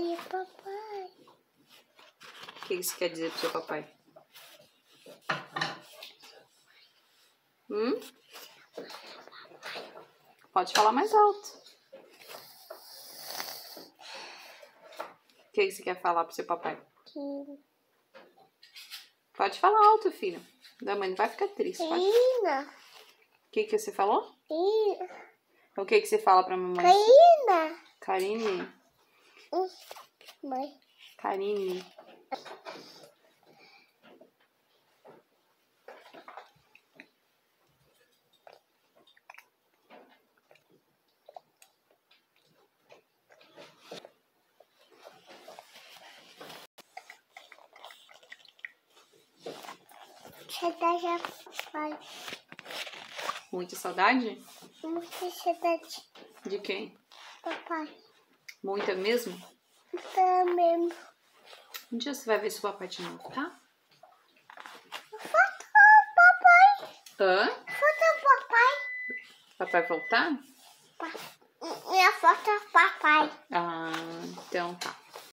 Oi, papai. O que isso quer dizer pro seu papai? Hum? Pode falar mais alto. O que você quer falar pro seu papai? Que- Pode falar alto, filho. Da mãe não vai ficar triste. Ina. O que, que você falou? Ina. O que, que você fala pra mamãe? Ina. Karine. Hum. Mãe. Karine. Saudade, papai. Muita saudade? Muita saudade, De quem? papai. Muita mesmo? Também. Um dia você vai ver seu papai de novo, tá? Foto, papai. Hã? Foto, papai. Papai voltar? Pa- Minha foto, papai. Ah, então tá.